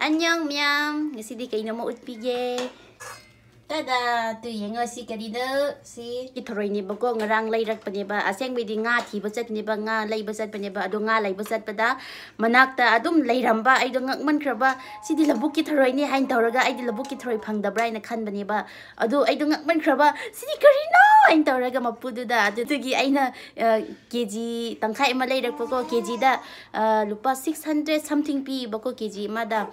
안녕 냠 ngasi kayo na mo utpige tada tu yenga si kadida si itoroi ni bago ngarang lairak pane ba aseng bi di nga thi ba chat ni ba nga lai ba chat pane ba ado nga lai ba chat pada manakta adum lairamba ai do ngak man kraba si di labuk ki thoroi ni hain tawraga ai di labuk ki thoroi phang da brai na khan bani ba ado ai do ngak man kraba si di kari ꯑꯗꯨꯃꯥꯏꯅ ꯇꯧꯔꯒ ꯃꯄꯨꯗꯨꯗ ꯑꯗꯨꯗꯒꯤ ꯑꯩꯅ ꯀꯦꯖꯤ ꯇꯪꯈꯥꯏ ꯑꯃ ꯂꯩꯔꯛꯄꯀꯣ ꯀꯦꯖꯤꯗ ꯂꯨꯄꯥ ꯁꯤꯛꯁ ꯍꯟꯗ꯭ꯔꯦꯠ ꯁꯝꯊꯤꯡ ꯄꯤꯕꯀꯣ ꯀꯦꯖꯤ ꯑꯃꯗ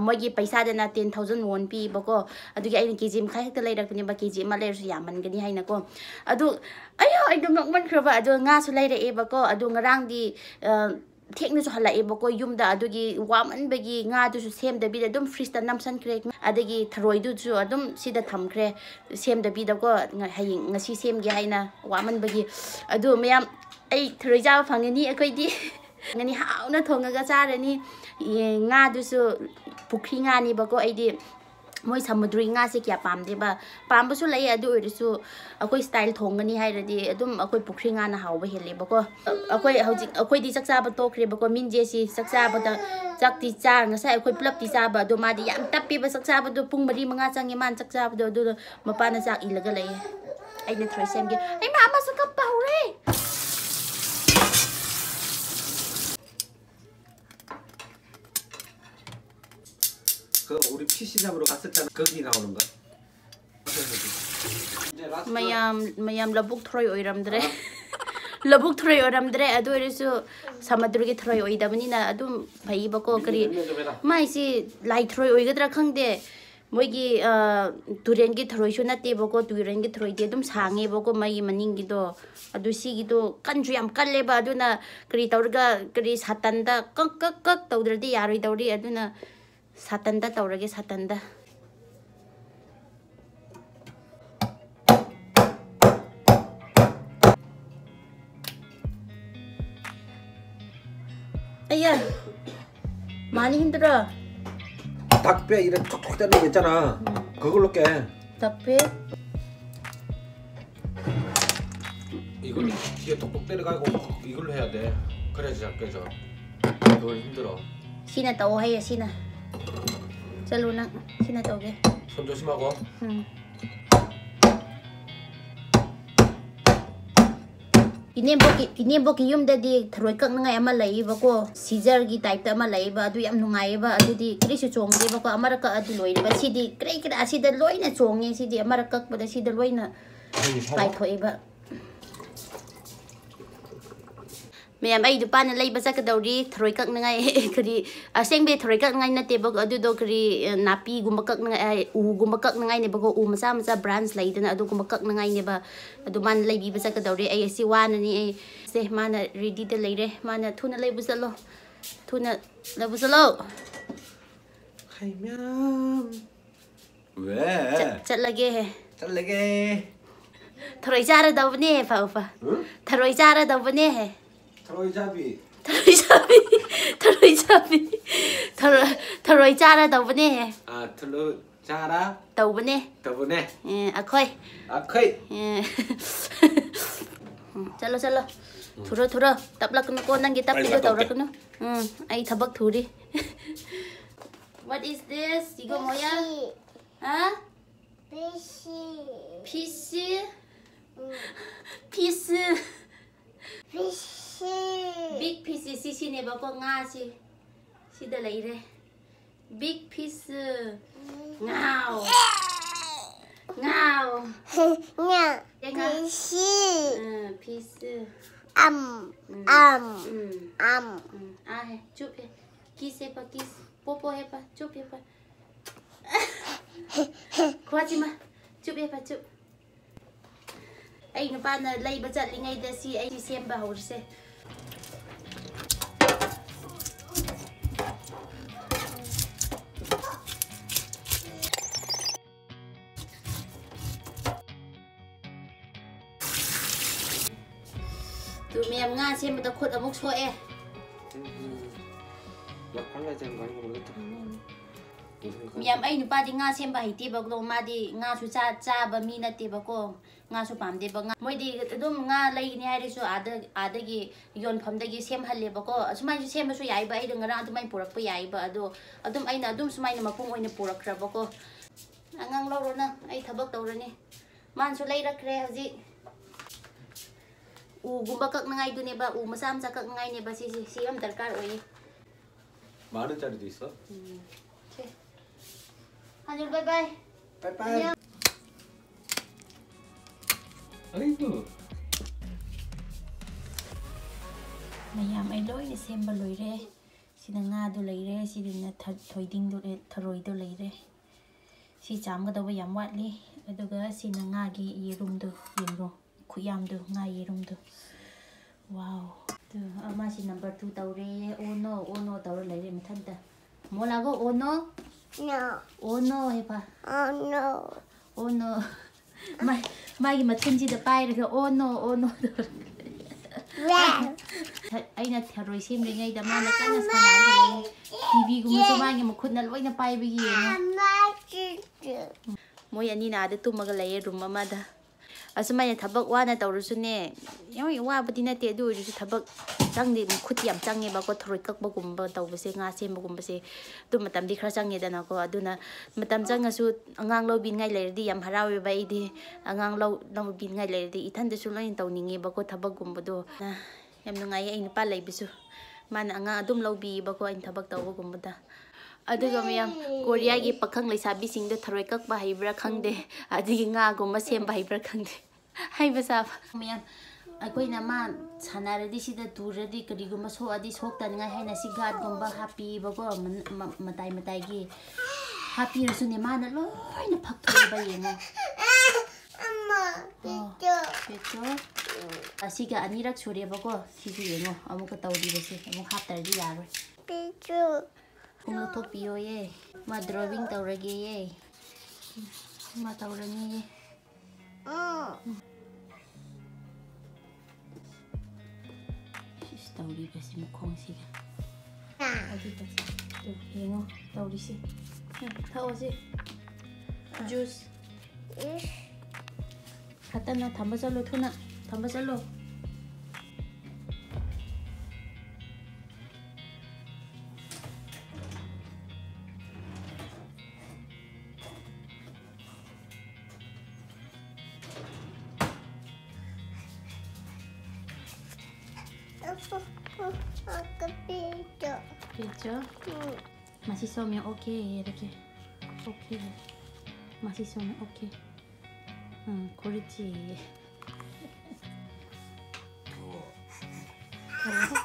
ꯃꯣꯏꯒꯤ ꯄꯩꯁꯥꯗꯅ ꯇꯦꯟ ꯊꯥꯎꯖꯟ ꯋꯣꯟ ꯄꯤꯕꯀꯣ ꯑꯗꯨꯒꯤ ꯑꯩꯅ ꯀꯦꯖꯤ ꯃꯈꯥꯏ ꯍꯦꯛꯇ ꯂꯩꯔꯛꯄꯅꯦꯕ ꯀꯦꯖꯤ ꯑꯃ ꯂꯩꯔꯁꯨ ꯌꯥꯝꯃꯟꯒꯅꯤ ꯍꯥꯏꯅꯀꯣ ꯑꯗꯨ ꯑꯩ ꯑꯩꯗꯣ ꯅꯣꯛꯃꯟꯈ꯭ꯔꯕ ꯑꯗꯣ ꯉꯥꯁꯨ ꯂꯩꯔꯛꯑꯦꯕꯀꯣ ꯑꯗꯣ ꯉꯔꯥꯡꯗꯤ lair su yaman gani haina ko adu ayo ai do ngak man kraba adu nga su laira e bako adu ngarang di ꯊꯦꯛꯅꯁꯨ ꯍꯜꯂꯛꯑꯦꯕꯀꯣ ꯌꯨꯝꯗ ꯑꯗꯨꯒꯤ ꯋꯥꯃꯟꯕꯒꯤ ꯉꯥꯗꯨꯁꯨ ꯁꯦꯝꯗꯕꯤꯗ ꯑꯗꯨꯝ ꯐ꯭ꯔꯤꯖꯇ ꯅꯝꯁꯟꯈ꯭ꯔꯦ ꯑꯗꯒꯤ ꯊꯔꯣꯏꯗꯨꯁꯨ ꯑꯗꯨꯝ ꯁꯤꯗ ꯊꯝꯈ꯭ꯔꯦ ꯁꯦꯝꯗꯕꯤꯗꯀꯣ ꯍꯌꯦꯡ ꯉꯁꯤ ꯁꯦꯝꯒꯦ ꯍꯥꯏꯅ ꯋꯥꯃꯟꯕꯒꯤ ꯑꯗꯨ ꯃꯌꯥꯝ ꯑꯩ ꯊꯔꯣꯏ ꯆꯥꯕ ꯐꯪꯒꯅꯤ ꯑꯩꯈꯣꯏꯗꯤ ꯉꯅꯤ ꯍꯥꯎꯅ ꯊꯣꯡꯉꯒ ꯆꯥꯔꯅꯤ ꯉꯥꯗꯨꯁꯨ ꯄꯨꯈ꯭ꯔꯤ ꯉꯥꯅꯤꯕꯀꯣ ꯑꯩꯗꯤ ꯃꯣꯏ ꯁꯃꯨꯗ꯭ꯔꯤ ꯉꯥꯁꯦ ꯀꯌꯥ ꯄꯥꯝꯗꯦꯕ ꯄꯥꯝꯕꯁꯨ ꯂꯩ ꯑꯗꯨ ꯑꯣꯏꯔꯁꯨ ꯑꯩꯈꯣꯏ ꯁ꯭ꯇꯥꯏꯜ ꯊꯣꯡꯒꯅꯤ ꯍꯥꯏꯔꯗꯤ ꯑꯗꯨꯝ ꯑꯩꯈꯣꯏ ꯄꯨꯈ꯭ꯔꯤ ꯉꯥꯅ ꯍꯥꯎꯕ ꯍꯦꯜꯂꯦꯕꯀꯣ ꯑꯩꯈꯣꯏ ꯍꯧꯖꯤꯛ ꯑꯩꯈꯣꯏꯗꯤ ꯆꯥꯛ ꯆꯥꯕ ꯇꯣꯛꯈ꯭ꯔꯦꯕꯀꯣ ꯃꯤꯟꯖꯦꯁꯤ ꯆꯥꯛ ꯆꯥꯕꯗ ꯆꯥꯛꯇꯤ ꯆꯥ ꯉꯁꯥꯏ ꯑꯩꯈꯣꯏ ꯄꯨꯂꯞꯇꯤ ꯆꯥꯕ ꯑꯗꯣ ꯃꯥꯗꯤ ꯌꯥꯝ ꯇꯞꯄꯦꯕ ꯆꯥꯛ ꯆꯥꯕꯗꯣ ꯄꯨꯡ ꯃꯔꯤ ꯃꯉꯥ ꯆꯪꯉꯦ ꯃꯥꯅ ꯆꯥꯛ ꯆꯥꯕꯗꯣ ꯑꯗꯨꯗꯣ ꯃꯄꯥꯅ ꯆꯥꯛ ꯏꯜꯂꯒ ꯂꯩꯌꯦ ꯑꯩꯅ ꯊ꯭ꯔꯣꯏ ꯁꯦꯝꯒꯦ ꯑꯩ ꯃꯥ ꯑꯃꯁꯨ ꯀꯞꯄ ꯍꯧꯔꯦ 그 우리 PC 잡으러 갔었잖아. 거기 나오는 거. mayam mayam labuk throi oiramdre labuk throi oiramdre adu erisu samadrugi throi oidabani na adum bhai bako kari mai si lai throi oigadra khangde moigi turen gi throi su nate bako turen gi throi de dum sange bako mai maning gi do adu si gi do kanju yam kalle ba aduna kari tawrga kari satanda kak kak kak tawdradi yaroi tawri satanda tawrage satanda 아야 많이 힘들어 닭뼈 이래 톡톡 떼는 거 있잖아. 그걸로 깨. 답해 이걸 뒤에 톡톡 때려가지고 이걸로 해야 돼. 그래야지 잘 깨져. 그걸 힘들어. 신나 là xin à cho luôn á xin là tàu kia 손 조심하고. ừ. Inimboki inimboki yumdadi throi kak nangai ama leiba ko Caesar gi type ta ama leiba adu yam nungai ba adu di krisu chongde ba ko amara ka adu loi ba sidi krei kra asida loina chonge sidi amara kak ba sida loina pai thoi ba ꯃꯌꯥꯝ ꯑꯩ ꯅꯨꯄꯥꯅ ꯂꯩꯕ ꯆꯠꯀꯗꯧꯔꯤ ꯊꯔꯣꯏ ꯀꯛꯅꯉꯥꯏ ꯀꯔꯤ ꯑꯁꯦꯡꯕꯗꯤ ꯊꯔꯣꯏ ꯀꯛꯅꯉꯥꯏ ꯅꯠꯇꯦꯕ ꯑꯗꯨꯗꯣ ꯀꯔꯤ ꯅꯥꯄꯤꯒꯨꯝꯕ ꯀꯛꯅꯉꯥꯏ ꯎꯒꯨꯝꯕ ꯀꯛꯅꯉꯥꯏꯅꯦꯕꯀꯣ ꯎ ꯃꯆꯥ ꯃꯆꯥ ꯕ꯭ꯔꯥꯟꯁ ꯂꯩꯗꯅ ꯑꯗꯨꯒꯨꯝꯕ ꯀꯛꯅꯉꯥꯏꯅꯦꯕ ꯑꯗꯨ ꯃꯥꯅ ꯂꯩꯕꯤꯕ ꯆꯠꯀꯗꯧꯔꯤ ꯑꯩ ꯑꯁꯤ ꯋꯥꯅꯅꯤ ꯑꯩ ꯁꯦ ꯃꯥꯅ ꯔꯦꯗꯤꯗ ꯂꯩꯔꯦ ꯃꯥꯅ ꯊꯨꯅ ꯂꯩꯕ ꯆꯠꯂꯣ ꯊꯨꯅ ꯂꯩꯕ ꯆꯠꯂꯣ 하이면 왜? ꯆꯠꯂꯒꯦ 잘래게. ꯊꯔꯣꯏ ꯆꯥꯔꯗꯧꯕꯅꯦ ꯐꯥꯎ ꯐꯥ 응? トロイジャビトロイジャビトロイジャビトロ-トロイジャラ 덕분에 あトロジャラ 덕분에 飛ぶね 예, 아코이. あっこい 예. 응, 음, 잘라 잘라. 돌아 돌아 답락 끊고 난게 답 빨리 비교 갔다 답락 올게. 끊어 응 아이 다박 돌이. What is this? 이거 뭐야? 아? 피시. 어? 피스 피스. 피시. big piece si si ne ba ko nga chi si da lai re big piece ngao ngao ngao cái si piece um um um à he chụp he kiss he pa à, kiss. Popo he pa chụp he pa khoa chi mà chụp he pa à, chụp. Ai nó ba là lấy bắt chặt lấy ngay đây si anh xem bà hồ sẽ 그 맵 ꯉꯥ ꯁꯦꯝꯕꯗ ꯈꯨꯠ ꯑꯃꯨꯛ ꯁꯣꯛꯑꯦ ꯃꯌꯥꯝ ꯑꯩ ꯅꯨꯄꯥꯗꯤ ꯉꯥ ꯁꯦꯝꯕ ꯍꯩꯇꯦꯕꯀꯣ ꯃꯥꯗꯤ ꯉꯥꯁꯨ ꯆꯥꯕ ꯃꯤ ꯅꯠꯇꯦꯕꯀോ ꯉꯥꯁꯨ ꯄꯥꯝꯗꯦꯕ ꯉꯥ ꯃꯣꯏꯗꯤ ꯑꯗꯨꯝ ꯉꯥ ꯂꯩꯒꯅꯤ ꯍꯥꯏꯔꯁꯨ ꯑꯥꯗ ꯑꯥꯗꯒꯤ ꯌꯣꯟꯐꯝꯗꯒꯤ ꯁꯦꯝꯍꯜꯂꯦꯕꯀꯣ ꯑꯁꯨꯃꯥꯏꯅꯁꯨ ꯁꯦꯝꯕꯁꯨ ꯌꯥꯏꯕ ꯑꯩꯗꯣ ꯉꯔꯥꯡ ꯑꯗꯨꯃꯥꯏꯅ ꯄꯨꯔꯛꯄ ꯌꯥꯏꯕ ꯑꯗꯣ ꯑꯗꯨꯝ ꯑꯩꯅ ꯑꯗꯨꯝ ꯁꯨꯃꯥꯏꯅ ꯃꯄꯨꯡ ꯑꯣꯏꯅ ꯄꯨꯔꯛꯈ꯭ꯔꯕꯀꯣ ꯑꯉꯥꯡ ꯂꯧꯔꯣ ꯅꯪ ꯑꯩ ꯊꯕꯛ ꯇꯧꯔꯅꯤ ꯃꯥꯅꯁꯨ ꯂꯩꯔꯛꯈ꯭ꯔꯦ ꯍꯧꯖꯤꯛ u gumbakak na ngay dun ba u masam sa kak ngay ba si si am tarkar oy 많은 자리도 있어. 음. bye. Bye bye. 바이바이. 안녕. 아이고. mayam ai loi ni semba loi re sina nga do lei re sina thoi ding do re tharoi do lei re si cham ga do yam wat li si sina nga gi i room do yin ro ꯑꯃꯁꯤ number two ꯇꯧꯔꯦ ꯑꯣꯅꯣ ꯑꯣꯅꯣ ꯇꯧꯔ ꯂꯩꯔꯦ ꯃꯊꯟꯇ ꯃꯣꯂꯥꯒꯣ ꯑꯣꯅꯣ No. ꯑꯣꯅꯣ ꯍꯦꯄꯥ Oh no. ꯑꯣꯅꯣ ꯃꯥꯒꯤ ꯃꯊꯨꯟꯁꯤꯗ ꯄꯥꯏꯔꯒ ꯑꯣꯅꯣ ꯑꯣꯅꯣ ꯇꯧꯔ Red. ꯊ- ꯑꯩꯅ ꯊꯔꯣꯏ ꯁꯦꯝꯂꯤꯉꯩꯗ ꯃꯥꯅ ꯀꯟꯅ ꯁꯥꯟꯅꯔꯒ ꯂꯩꯌꯦ ꯇꯤꯚꯤꯒꯨꯝꯕꯁꯨ ꯃꯥꯒꯤ ꯃꯈꯨꯠꯅ ꯂꯣꯏꯅ ꯄꯥꯏꯕꯒꯤ ꯌꯦꯡꯉꯣ My sister. ꯃꯣꯏ ꯑꯅꯤꯅ ꯑꯥꯗ ꯇꯨꯝꯃꯒ ꯂꯩꯌꯦ ꯔꯨꯝ ꯑꯃꯗ ꯑꯁꯨꯃꯥꯏꯅ ꯊꯕꯛ ꯋꯥꯅ ꯇꯧꯔꯁꯨꯅꯦ ꯌꯥꯝ ꯋꯥꯕꯗꯤ ꯅꯠꯇꯦ ꯑꯗꯨ ꯑꯣꯏꯔꯁꯨ ꯊꯕꯛ ꯆꯪꯗꯦ ꯈꯨꯠ ꯌꯥꯝ ꯆꯪꯉꯦꯕꯀꯣ ꯊꯔꯣꯏ ꯀꯛꯄꯒꯨꯝꯕ ꯇꯧꯕꯁꯦ ꯉꯥ ꯁꯦꯝꯕꯒꯨꯝꯕꯁꯦ ꯑꯗꯨ ꯃꯇꯝꯗꯤ ꯈꯔ ꯆꯪꯉꯦꯗꯅꯀꯣ ꯑꯗꯨꯅ ꯃꯇꯝ ꯆꯪꯉꯁꯨ ꯑꯉꯥꯡ ꯂꯧꯕꯤꯅꯤꯉꯥꯏ ꯂꯩꯔꯗꯤ ꯌꯥꯝ ꯍꯔꯥꯎꯋꯦꯕ ꯑꯩꯗꯤ ꯑꯉꯥꯡ ꯂꯧ ꯂꯧꯕꯤꯅꯤꯉꯥꯏ ꯂꯩꯔꯗꯤ ꯏꯊꯟꯗꯁꯨ ꯂꯣꯏꯅ ꯇꯧꯅꯤꯡꯉꯦꯕꯀꯣ ꯊꯕꯛꯀꯨꯝꯕꯗꯣ ꯌꯥꯝ ꯅꯨꯡꯉꯥꯏꯌꯦ ꯑꯩ ꯅꯨꯄꯥ ꯂꯩꯕꯁꯨ ꯃꯥꯅ ꯑꯉꯥꯡ ꯑꯗꯨꯝ ꯂꯧꯕꯤꯌꯦꯕꯀꯣ ꯑꯩꯅ ꯊꯕꯛ ꯇꯧꯕꯒꯨꯝꯕꯗ ꯑꯗꯨꯒ ꯃꯌꯥꯝ ꯀꯣꯔꯤꯌꯥꯒꯤ ꯄꯥꯈꯪ ꯂꯩꯁꯥꯕꯤꯁꯤꯡꯗꯣ ꯊꯔꯣꯏ ꯀꯛꯄ ꯍꯩꯕ꯭ꯔꯥ ꯈꯪꯗꯦ ꯑꯗꯒꯤ ꯉꯥꯒꯨꯝꯕ ꯁꯦꯝꯕ ꯍꯩꯕ꯭ꯔꯥ ꯈꯪꯗꯦ ꯍꯩꯕ ꯁꯥꯕ ꯃꯌꯥꯝ ꯑꯩꯈꯣꯏꯅ ꯃꯥ ꯁꯥꯟꯅꯔꯗꯤ ꯁꯤꯗ ꯇꯨꯔꯗꯤ ꯀꯔꯤꯒꯨꯝꯕ ꯁꯣꯛꯑꯗꯤ ꯁꯣꯛꯇꯅꯤꯉꯥꯏ ꯍꯥꯏꯅ ꯁꯤ ꯒꯥꯔꯗꯒꯨꯝꯕ ꯍꯥꯞꯄꯤꯕꯀꯣ ꯃꯟ- ꯃ- ꯃꯇꯥꯏ ꯃꯇꯥꯏꯒꯤ ꯍꯥꯞꯄꯤꯔꯁꯨꯅꯦ ꯃꯥꯅ ꯂꯣꯏꯅ ꯐꯛꯊꯣꯛꯑꯦꯕ ꯌꯦꯡꯉꯣ Mama, picture. ꯄꯦꯠꯇꯣ ꯑꯁꯤꯒ ꯑꯅꯤꯔꯛ ꯁꯨꯔꯦꯕꯀோ ꯁꯤꯁꯨ ꯌꯦꯡꯉꯣ ꯑꯃꯨꯛꯀ ꯇꯧꯔꯤꯕꯁꯦ ꯑꯃꯨꯛ ꯍꯥꯞꯇ꯭ꯔꯗꯤ ꯌꯥꯔꯣꯏ Picture. ꯄꯨꯡ ꯂꯧꯊꯣꯛꯄꯤꯌꯣꯌꯦ ꯃꯥ ꯗ꯭ꯔꯣꯋꯤꯡ ꯇꯧꯔꯒꯦꯌꯦ ꯃꯥ ꯇꯧꯔꯅꯤꯌꯦ 우리 배심 공식이야. 어디 있어? 여기 잉어. 나 우리 씨. 다 오지. 아. 주스. 갖다 놔 담바살로 토나 담바살로. That's Mm. 맛있으면 오케이 이렇게 오케이 맛있으면 오케이 응 그렇지 Oh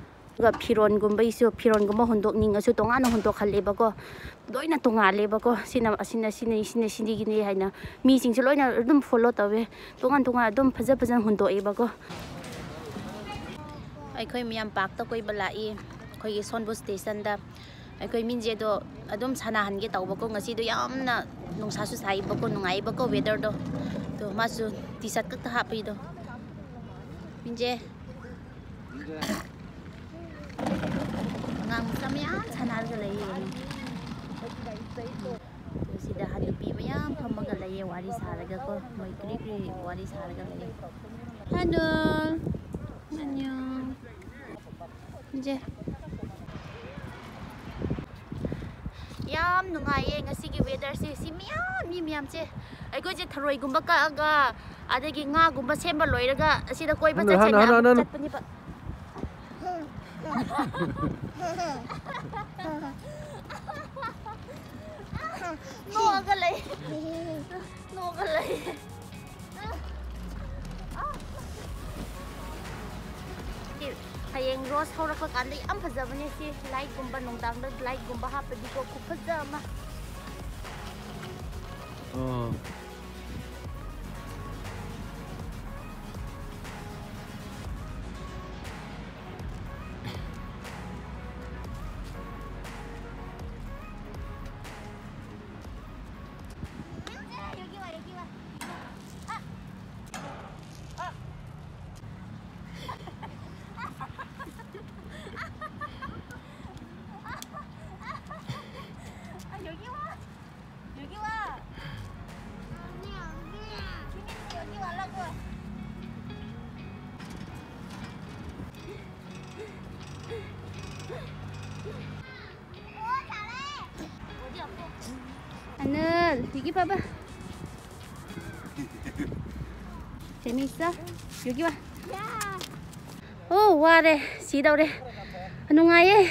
ga phiron gumba isu phiron gumba hondok ning asu tonga na hondok khale ba ko doina tonga le ba ko sina asina sina sina sini gi hay na, mi sinh sing se loina dum follow ta we tonga tonga dum phaja phaja hondok e ba ko ai khoi miam pak ta koi bala i khoi son sonbu station da ai khoi min je do adum sana han ge taw ba ko ngasi do yam na nong sa su sai ba ko nungai ba ko weather do to ma su ti sat ka ta ha pi do min je Yeah. ngam sama ya sanar ke lai ni tu si dah hadi pi maya phamma ke lai wari sara ke ko moi kri kri wari sara ke hello manyo je yam nunga ye ngasi ki weather si si miya mi miam che ai ko je throi gumba ka ga ada gi nga gumba sem ba loi ra koi ba cha chen na cha pani นัวกันเลยนัวกันเลยถ้ายังรสเขารักกันได้อันพัฒนาเนี่ยสิไลค์กุมบ้นนงดังเลยไลค์กุมบะฮับไปดีกว่าคุณพะฒนามาอ๋อ Cantik pergi apa? Macam ni sah. You. Oh, wah deh. Si tau deh. Anu ngai eh.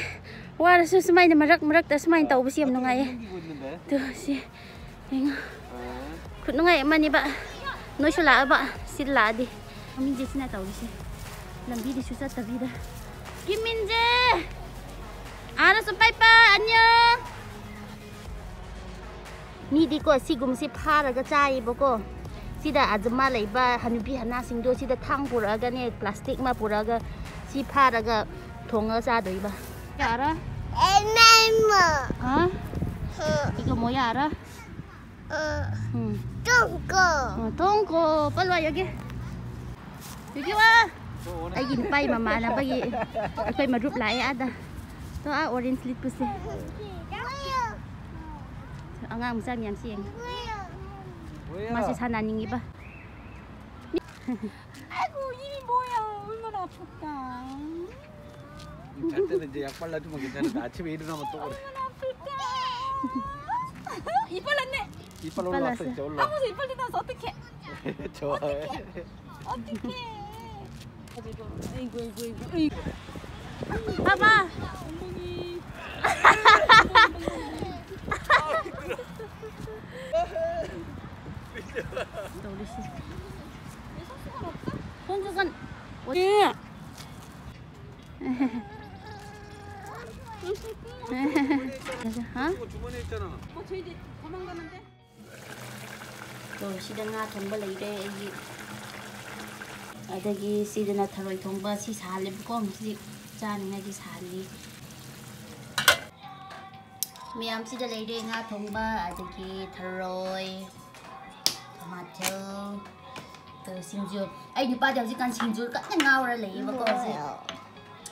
Wah, rasa semai dia merak-merak tak semai tau besi anu ngai eh. Tu si. Tengok. Kut nungai ek mani pak. No syolah pak. Si lah di. Kami je sini tau besi. Lambi di susah tapi dah. Kim Minje. Ada ah, sampai pak. Annyeong. 미디고 시금시 파라가 짜이보고 시다 아줌마 레이바 하누비 하나싱도 시다 탕 보라가네 플라스틱 마 보라가 시 파라가 동어 짜도이바 알아? 에메모. 어? 응. 이거 뭐야 알아? 응. 응. 똥꼬. 어, 동고 빨리 와 여기 여기 와 ai nhìn bay mà mà là bay bay mà rút lại á ta to á orange slip pussy ang ang sang yan siyang 뭐야? masih sana ning iba. 아이고 이미 뭐야 얼마나 아프다 잘 때는 이제 약 발라주면 괜찮은데 아침에 일어나면 또 그래. 이빨 났네 이빨 올라왔어. 이제 올라. 아무도 이빨 나서 어떡해 좋아해. 어떡해 아이고 아이고 아이고 아이고 봐봐 엉덩 이 또 우리 씨 손주건 어디 어? 이거 주머니에 있잖아. 어 저희 도망가면 돼? 또 시다 nga thongba leire ai adagi sidana tharoi thongba si sale ko si chaninga gi sali miyam sida leire nga thongba adagi tharoi tomato to singju ai nupa da hojik kan singju kan ngawra leiba ko si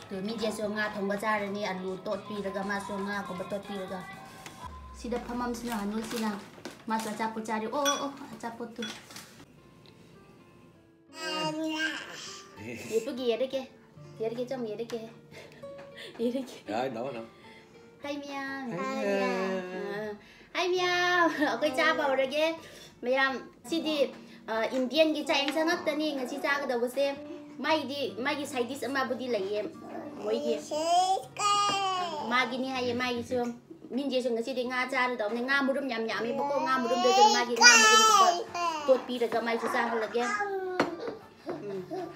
to mi je so nga thongba charani alu tot pi daga ma so nga ko tot pi daga sida phamam sina hanul sina 마서 아짜포 짜리 오오 아짜포도 예쁘게 이렇게 이렇게 좀 이렇게 이렇게 야 나와 나와. hai miao Hai hai miao ở cái cha vào rồi kia mày chị đi Indian cái cha anh sang ngắt tani ngay chị cha cái đầu xem mai đi mai cái side dish mà budi lấy em mỗi kia mai cái này hay mai cái xương 민지에서 ngasi nga cha da ne nga murum nyam nyam ibo ko nga murum de ma gi nga murum ko tot pi daga mai cha hal lage hanul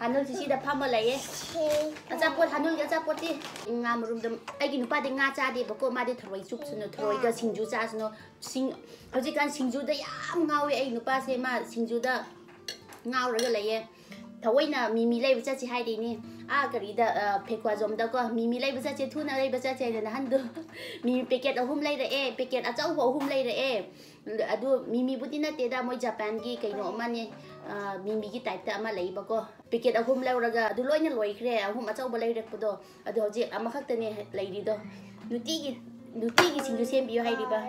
Hanul thì chỉ đập hâm lại ấy. Ở cha bột Hanul ở cha bột đi. Nga mà rum đâm. Ai cái nupa đi Nga cha đi. Bà cô mà đi thổi chụp xin thổi cái sinh chú cha xin sinh. Ở chỉ cần sinh chú đó, yam ngao ấy. Ai nupa xem mà sinh chú đó ngao rồi cái này ấy. ꯊꯑꯣꯏꯅ ꯃꯤꯃꯤ ꯂꯩꯕ ꯆꯠꯁꯤ ꯍꯥꯏꯔꯤꯅꯦ ꯑꯥ ꯀꯔꯤꯗ ꯐꯦꯛꯀ꯭ꯋꯥꯖꯣꯝꯗꯀꯣ ꯃꯤꯃꯤ ꯂꯩꯕ ꯆꯠꯁꯦ ꯊꯨꯅ ꯂꯩꯕ ꯆꯠꯁꯦ ꯅꯍꯥꯟꯗꯣ ꯃꯤꯃꯤ ꯄꯦꯀꯦꯠ ꯑꯍꯨꯝ ꯂꯩꯔꯛꯑꯦ ꯄꯦꯀꯦꯠ ꯑꯆꯧꯕ ꯑꯍꯨꯝ ꯂꯩꯔꯛꯑꯦ ꯑꯗꯨ ꯃꯤꯃꯤꯕꯨꯗꯤ ꯅꯠꯇꯦꯗ ꯃꯣꯏ ꯖꯄꯥꯟꯒꯤ ꯀꯩꯅꯣ ꯑꯃꯅꯦ ꯃꯤꯃꯤꯒꯤ ꯇꯥꯏꯞꯇ ꯑꯃ ꯂꯩꯕꯀꯣ ꯄꯦꯀꯦꯠ ꯑꯍꯨꯝ ꯂꯧꯔꯒ ꯑꯗꯨ ꯂꯣꯏꯅ ꯂꯣꯏꯈ꯭ꯔꯦ ꯑꯍꯨꯝ ꯑꯆꯧꯕ ꯂꯩꯔꯛꯄꯗꯣ ꯑꯗꯣ ꯍꯧꯖꯤꯛ ꯑꯃꯈꯛꯇꯅꯦ ꯂꯩꯔꯤꯗꯣ ꯅꯨꯡꯇꯤꯒꯤ ꯅꯨꯡꯇꯤꯒꯤ ꯁꯦꯝꯕꯤꯌꯨ ꯍꯥꯏꯔꯤꯕ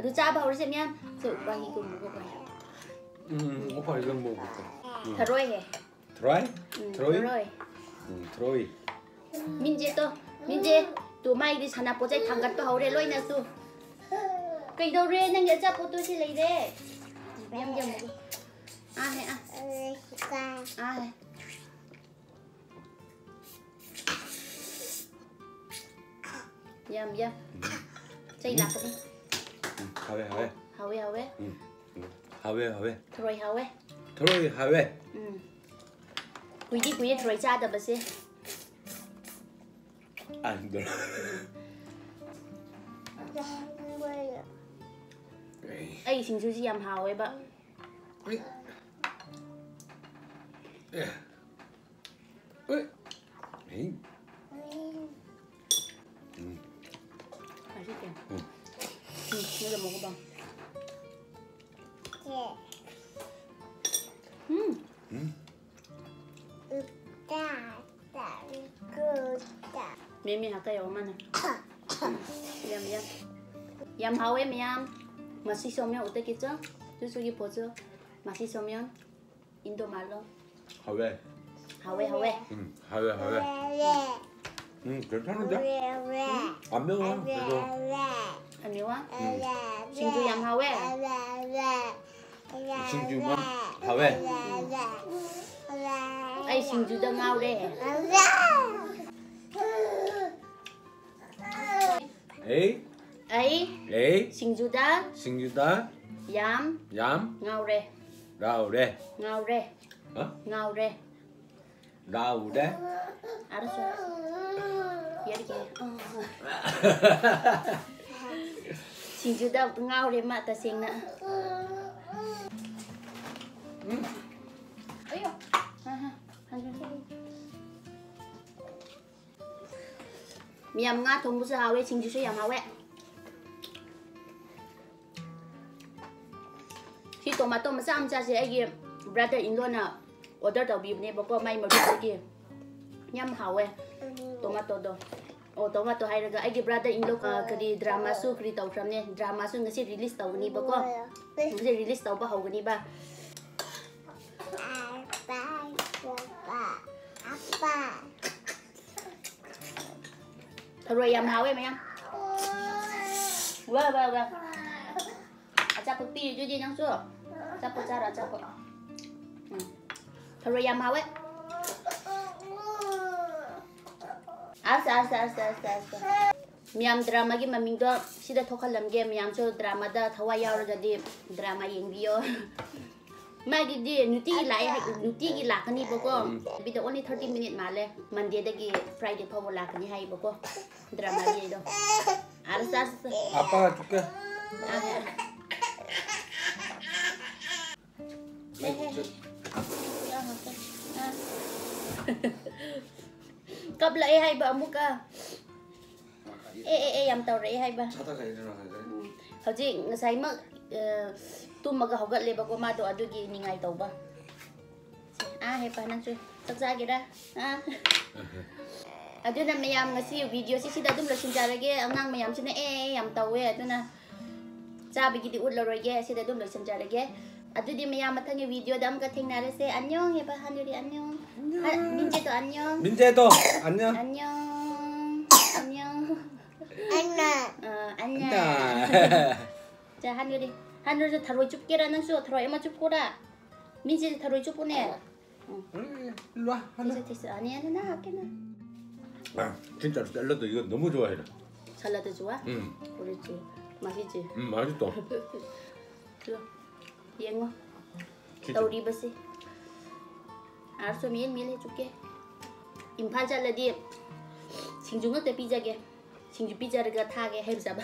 ꯑꯗꯨ ਚਾਹ ਸੇ ਮਿਆਂ ਸੋ ਬਾਹੀ ਗੁੰਮ Troy? Ừ, Troy? Troy. Minje to, Minje, tụi mày đi sana po chạy thằng gắt to hầu để lôi nè su. Cây đâu re nang yacha po tôi chỉ lấy đấy. Nhầm nhầm. À này à. À này. Yum yum. Chạy lạc đi. Hawe hawe. Hawe hawe. Hawe hawe. Troy hawe. Troy hawe. Ừ. ꯀꯨꯏꯗꯤ ꯀꯨꯏꯔꯦ ꯊꯔꯣꯏ ꯆꯥꯗꯕꯁꯦ 안들 ꯑꯩ ꯁꯤꯡꯖꯨꯁꯤ ꯌꯥꯝ ꯍꯥꯎꯋꯦꯕ 맛있게 응 이거 먹어봐 음 음. Mimi haka ya omana. Yam yam. Yam hawe miyam. Masi somen 어떻겠죠? 수수기 보죠. 맛이 소면 인도 말로. 하웨. 하웨 하웨. 응 하웨 하웨. 응 괜찮은데? 안 매워. 그래도. 안 매워? 신주 양 하웨. 신주 양 하웨. 아이 신주도 나오래. 에이 에이 에이 싱주다 싱주다 얌 얌, ngau래 라우레 ngau래 어? ngau래 라우레 알았어 이렇게 어. 싱주다 ngau래 맞다 생나 응? 아유 하하 한잔 미얀 nga thống bố sư hào ấy chính chứ sư yàm hào ấy khi tổ mà tổ mà sao cha sẽ ấy brother in law nào order đầu bìm này bà cô may mà cái gì nhâm hào ấy tổ mà tổ đó ओ तो मा cái हाय रगा आगे brother in लोग करी ड्रामा सु करी तौ क्रमने ड्रामा सु ngasi release tau ni ba ko ngasi release tau ba hau gani ba. Apa apa apa rồi yam hao em em vâng vâng vâng à chắc bực ti chứ gì nhang chưa chắc bực ra là chắc bực rồi yam hao ấy 알았어 알았어 알았어 알았어 알았어 미암 드라마기 마밍도 시대 Magi di nuti gi lai hai nuti gi la kani boko. bây giờ only 30 minute male. Monday da gi Friday pa bola hay hai boko. Drama gi do. Ar sas. Apa cái Cặp lại hay bà mua cả. Ê ê ê, em tàu rễ hai bà. Sao tao thấy nó rồi đấy? Hậu chị, nó say mực. mak tumaga haugatleba ko mado adugi ningay tau ba ah he pa nang su saksa gira ah aduna mayam ngasi video si sida dum losin jarage angang mayam sina eh yam tawe aduna sabi gidi udloroge sida dum losin jarage adudi mayam mathang video dam ka thengnarase annyeong he pa hanuri annyeong minje to annyeong 민재도 안녕. annyeong annyeong Anna. 어 안녕 안녕. 자 하늘이 하늘이 타로이 줍게라는 수 타로이 엄마 줍고라 민지 타로이 줍고네 응, 일로 와. 하나. 됐어 됐어 아니야 나 할게나 아, 진짜 샐러드 이거 너무 좋아해. 샐러드 좋아? 응. 그렇지 맛있지 음, 맛있어. 좋아 얘ngo 진짜. 떠오리버시 알았어 미일 미일 해줄게 임팔 잘라디 징중어 때 삐자게 징주 삐자르가 타게 해주자봐